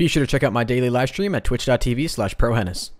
Be sure to check out my daily live stream at twitch.tv slash prohenis.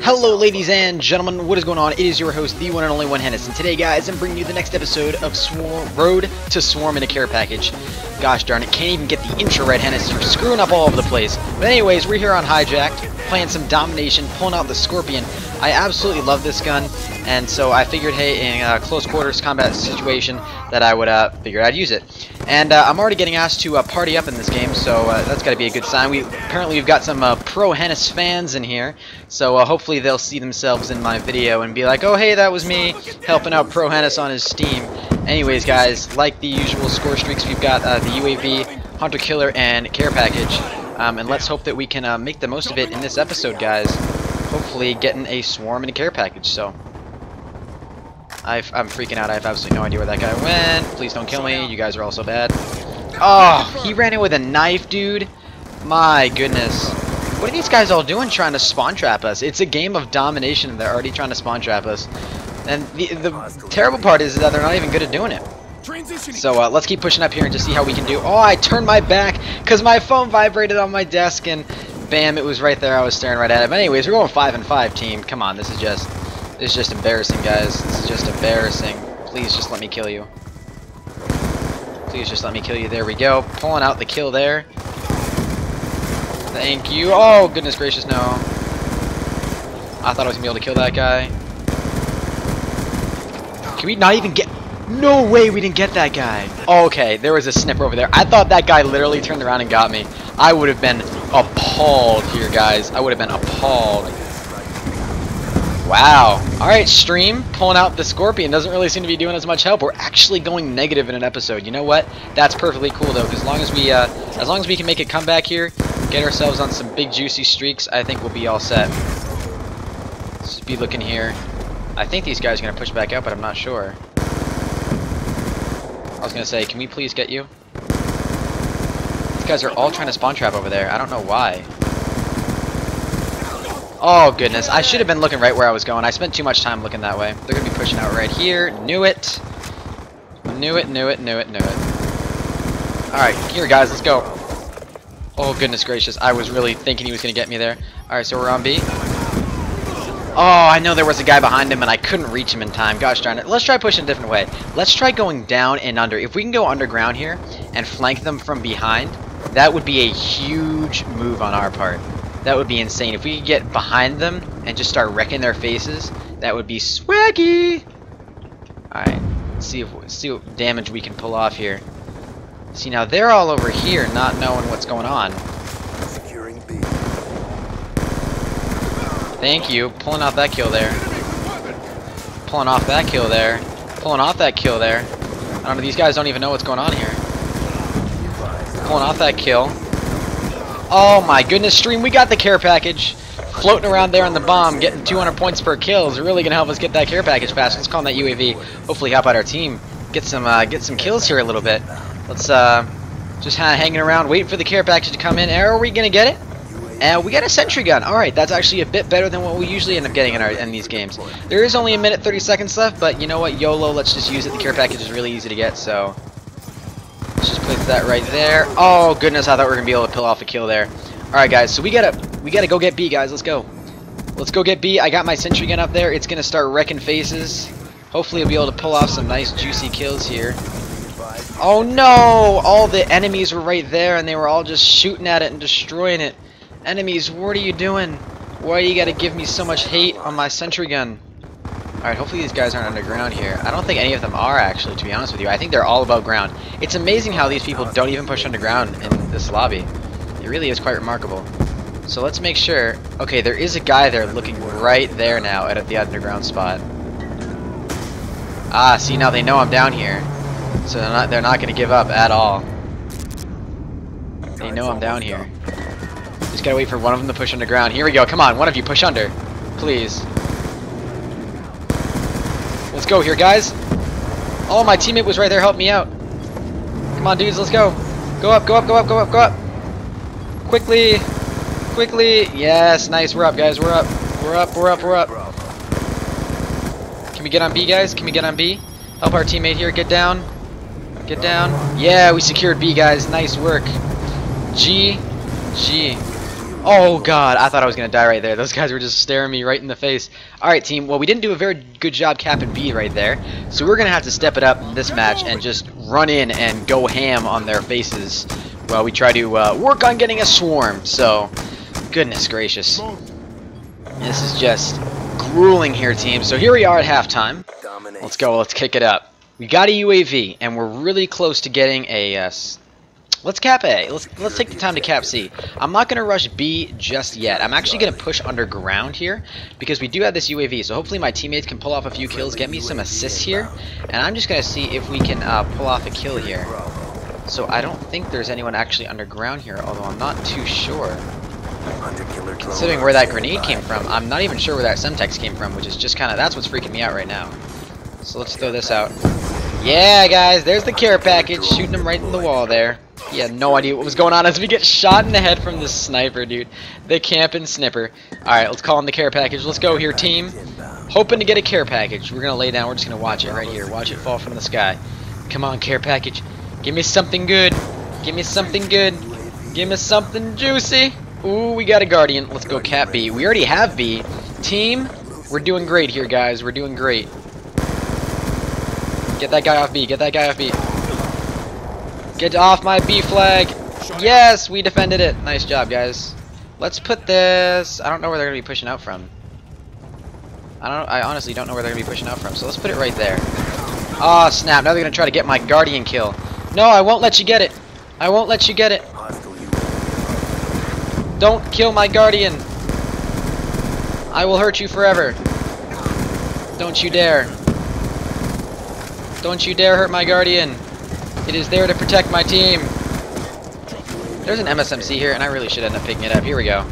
Hello, ladies and gentlemen. What is going on? It is your host, the one and only One Henis, and today, guys, I'm bringing you the next episode of Swarm Road to Swarm in a Care Package. Gosh darn it, can't even get the intro right, Henis. You're screwing up all over the place. But anyways, we're here on Hijacked, playing some Domination, pulling out the Scorpion. I absolutely love this gun, and so I figured, hey, in a close quarters combat situation, that I would uh, figure I'd use it. And uh, I'm already getting asked to uh, party up in this game, so uh, that's got to be a good sign. We apparently we've got some uh, pro Henis fans in here, so uh, hopefully they'll see themselves in my video and be like, oh hey, that was me helping out pro Henis on his Steam. Anyways, guys, like the usual score streaks, we've got the UAV, Hunter Killer, and Care Package, um, and let's hope that we can uh, make the most of it in this episode, guys. Hopefully, getting a swarm and a care package. So. i am freaking out. I have absolutely no idea where that guy went. Please don't kill me. You guys are all so bad. Oh, he ran in with a knife, dude. My goodness. What are these guys all doing trying to spawn trap us? It's a game of domination and they're already trying to spawn trap us. And the, the terrible part is that they're not even good at doing it. So uh, let's keep pushing up here and just see how we can do. Oh, I turned my back because my phone vibrated on my desk and bam, it was right there. I was staring right at it. But anyways, we're going five and five, team. Come on, this is just this is just embarrassing, guys. This is just embarrassing. Please just let me kill you. Please just let me kill you. There we go. Pulling out the kill there. Thank you. Oh, goodness gracious, no. I thought I was going to be able to kill that guy. Can we not even get... No way we didn't get that guy. okay, there was a snipper over there. I thought that guy literally turned around and got me. I would have been appalled here, guys. I would have been appalled. Wow. Alright, stream, pulling out the Scorpion doesn't really seem to be doing as much help. We're actually going negative in an episode. You know what? That's perfectly cool, though, as long as we, uh, as long as we can make a comeback here, get ourselves on some big juicy streaks, I think we'll be all set. Be looking here. I think these guys are going to push back out, but I'm not sure. I was to say, can we please get you? These guys are all trying to spawn trap over there. I don't know why. Oh, goodness. I should have been looking right where I was going. I spent too much time looking that way. They're to be pushing out right here. Knew it. Knew it, knew it, knew it, knew it. Alright, here, guys. Let's go. Oh, goodness gracious. I was really thinking he was to get me there. Alright, so we're on B. Oh, I know there was a guy behind him, and I couldn't reach him in time. Gosh darn it. Let's try pushing a different way. Let's try going down and under. If we can go underground here and flank them from behind, that would be a huge move on our part. That would be insane. If we could get behind them and just start wrecking their faces, that would be swaggy. Alright, see if see what damage we can pull off here. See now they're all over here not knowing what's going on. Thank you. Pulling out that kill there. Pulling off that kill there. Pulling off that kill there. I don't know, these guys don't even know what's going on here. Pulling off that kill. Oh my goodness, stream, we got the care package. Floating around there on the bomb, getting 200 points per kill is really gonna help us get that care package fast. Let's call that UAV. Hopefully help out our team. Get some uh, get some kills here a little bit. Let's uh, just hanging around, waiting for the care package to come in. Are we gonna get it? And we got a sentry gun. Alright, that's actually a bit better than what we usually end up getting in, our, in these games. There is only a minute 30 seconds left, but you know what? YOLO, let's just use it. The care package is really easy to get, so... Let's just place that right there. Oh, goodness, I thought we were going to be able to pull off a kill there. Alright, guys, so we gotta, we gotta go get B, guys. Let's go. Let's go get B. I got my sentry gun up there. It's going to start wrecking faces. Hopefully, we'll be able to pull off some nice, juicy kills here. Oh, no! All the enemies were right there, and they were all just shooting at it and destroying it. Enemies, what are you doing? Why do you gotta give me so much hate on my sentry gun? Alright, hopefully these guys aren't underground here. I don't think any of them are, actually, to be honest with you. I think they're all above ground. It's amazing how these people don't even push underground in this lobby. It really is quite remarkable. So let's make sure... Okay, there is a guy there looking right there now at the underground spot. Ah, see, now they know I'm down here. So they're not, they're not going to give up at all. They know I'm down here. Just gotta wait for one of them to push underground. Here we go. Come on, one of you push under. Please. Let's go here, guys. Oh, my teammate was right there helping me out. Come on, dudes, let's go. Go up, go up, go up, go up, go up. Quickly. Quickly. Yes, nice. We're up, guys. We're up. We're up, we're up, we're up. Can we get on B, guys? Can we get on B? Help our teammate here. Get down. Get down. Yeah, we secured B, guys. Nice work. G. G. Oh, God. I thought I was going to die right there. Those guys were just staring me right in the face. Alright, team. Well, we didn't do a very good job capping B right there. So we're going to have to step it up in this match and just run in and go ham on their faces while we try to uh, work on getting a swarm. So, goodness gracious. This is just grueling here, team. So here we are at halftime. Let's go. Let's kick it up. We got a UAV, and we're really close to getting a. Uh, let's cap A. Let's let's take the time to cap C. I'm not gonna rush B just yet. I'm actually gonna push underground here because we do have this UAV. So hopefully my teammates can pull off a few kills, get me some assists here, and I'm just gonna see if we can uh, pull off a kill here. So I don't think there's anyone actually underground here, although I'm not too sure. Considering where that grenade came from, I'm not even sure where that Semtex came from, which is just kind of, that's what's freaking me out right now. So let's throw this out. Yeah, guys, there's the care package, shooting him right in the wall there. He had no idea what was going on as we get shot in the head from this sniper, dude. The camping snipper. Alright, let's call him the care package. Let's go here, team. Hoping to get a care package. We're going to lay down. We're just going to watch it right here. Watch it fall from the sky. Come on, care package. Give me something good. Give me something good. Give me something juicy. Ooh, we got a Guardian. Let's go Cat B. We already have B. Team, we're doing great here, guys. We're doing great. Get that guy off B. Get that guy off B. Get off my B flag. Yes, we defended it. Nice job, guys. Let's put this... I don't know where they're going to be pushing out from. I don't. I honestly don't know where they're going to be pushing out from. So let's put it right there. Oh, snap. Now they're going to try to get my Guardian kill. No, I won't let you get it. I won't let you get it. Don't kill my guardian. I will hurt you forever. Don't you dare. Don't you dare hurt my guardian. It is there to protect my team. There's an MSMC here, and I really should end up picking it up. Here we go.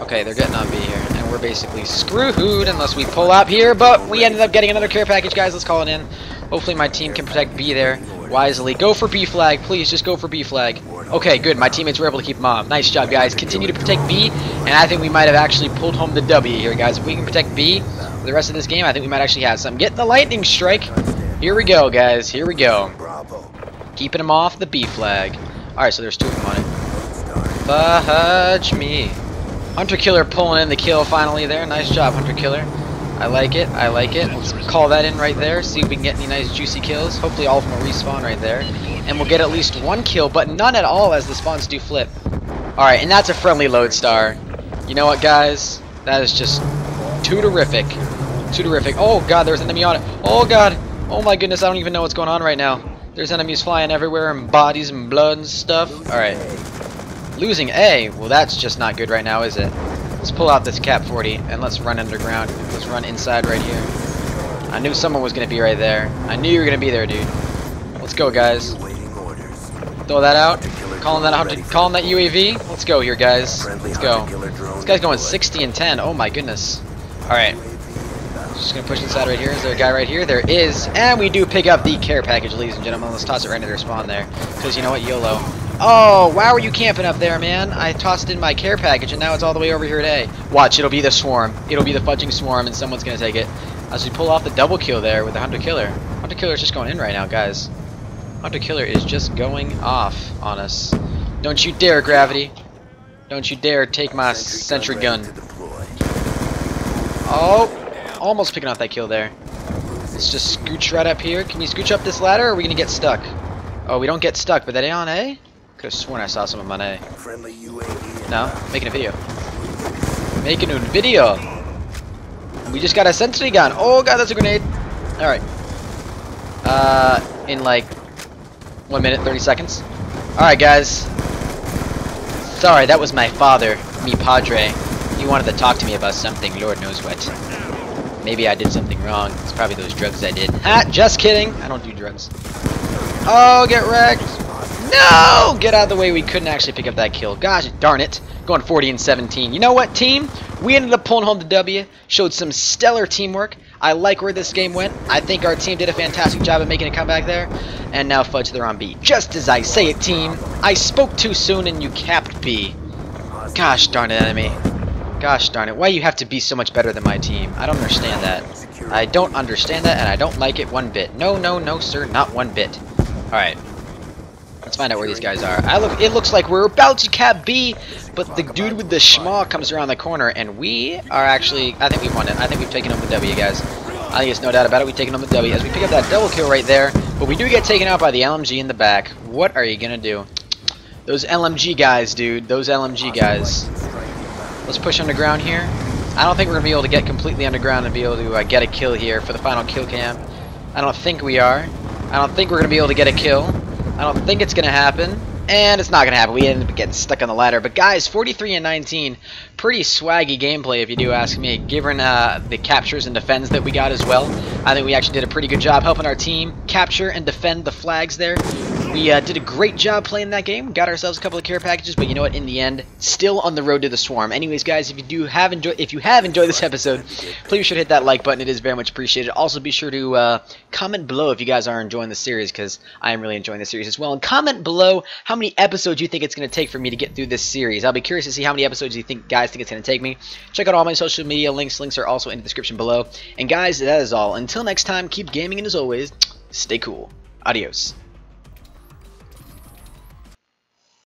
Okay, they're getting on B here, and we're basically screwed unless we pull up here, but we ended up getting another care package, guys. Let's call it in. Hopefully my team can protect B there wisely. Go for B flag, please. Just go for B flag. Okay, good. My teammates were able to keep off. Nice job, guys. Continue to protect B, and I think we might have actually pulled home the W here, guys. If we can protect B for the rest of this game, I think we might actually have some. Get the lightning strike. Here we go, guys. Here we go. Bravo. Keeping them off the B flag. Alright, so there's two of them on it. Fudge me. Hunter Killer pulling in the kill finally there. Nice job, Hunter Killer. I like it. I like it. Let's call that in right there. See if we can get any nice juicy kills. Hopefully all of them will respawn right there. And we'll get at least one kill, but none at all as the spawns do flip. Alright, and that's a friendly Lodestar. You know what, guys? That is just too terrific. Too terrific. Oh, God, there's an enemy on it. Oh, God. Oh, my goodness. I don't even know what's going on right now. There's enemies flying everywhere and bodies and blood and stuff. Alright. Losing A. Well, that's just not good right now, is it? Let's pull out this KAP-40 and let's run underground. Let's run inside right here. I knew someone was going to be right there. I knew you were going to be there, dude. Let's go, guys. Throw that out. Calling that out. Calling that UAV. Let's go here, guys. Let's go. This guy's going 60 and 10. Oh my goodness. All right. Just gonna push inside right here. Is there a guy right here? There is, and we do pick up the care package, ladies and gentlemen. Let's toss it right into their spawn there, because you know what, YOLO. Oh, why were you camping up there, man? I tossed in my care package, and now it's all the way over here today. Watch, it'll be the swarm. It'll be the fudging swarm, and someone's gonna take it. As we pull off the double kill there with the Hunter Killer. Hunter Killer's just going in right now, guys. Hunter Killer is just going off on us. Don't you dare, Gravity. Don't you dare take my sentry gun. Oh, almost picking off that kill there. Let's just scooch right up here. Can we scooch up this ladder, or are we gonna get stuck? Oh, we don't get stuck, but that A on A? Could have sworn I saw someone on A. No, making a video. Making a video. We just got a sentry gun. Oh god, that's a grenade. All right. Uh, in like one minute, 30 seconds. All right, guys. Sorry, that was my father, me padre. He wanted to talk to me about something, Lord knows what. Maybe I did something wrong. It's probably those drugs I did. Ha! Just kidding. I don't do drugs. Oh, get wrecked. No! Get out of the way. We couldn't actually pick up that kill. Gosh darn it. Going 40 and 17. You know what, team? We ended up pulling home the W. Showed some stellar teamwork. I like where this game went. I think our team did a fantastic job of making a comeback there. And now Fudge, they're on B. Just as I say it, team. I spoke too soon and you capped B. Gosh darn it, enemy. Gosh darn it. Why you have to be so much better than my team? I don't understand that. I don't understand that, and I don't like it one bit. No, no, no, sir, not one bit. Alright. Let's find out where these guys are. I look. It looks like we're about to cap B, but the dude with the schmaw comes around the corner, and we are actually... I think we won it. I think we've taken him with W, guys. I think it's no doubt about it. We've taken him with W. As we pick up that double kill right there, but we do get taken out by the LMG in the back. What are you going to do? Those LMG guys, dude. Those LMG guys. Let's push underground here. I don't think we're going to be able to get completely underground and be able to uh, get a kill here for the final kill cam. I don't think we are. I don't think we're going to be able to get a kill. I don't think it's going to happen. And it's not going to happen. We ended up getting stuck on the ladder. But guys, 43 and 19, pretty swaggy gameplay if you do ask me, given uh, the captures and defends that we got as well. I think we actually did a pretty good job helping our team capture and defend the flags there. We uh, did a great job playing that game. Got ourselves a couple of care packages, but you know what? In the end, still on the road to the swarm. Anyways, guys, if you do have enjoyed, if you have enjoyed this episode, please be sure to hit that like button. It is very much appreciated. Also, be sure to uh, comment below if you guys are enjoying the series, because I am really enjoying the series as well. And comment below how many episodes you think it's going to take for me to get through this series. I'll be curious to see how many episodes you think guys think it's going to take me. Check out all my social media links. Links are also in the description below. And guys, that is all. Until next time, keep gaming, and as always, stay cool. Adios.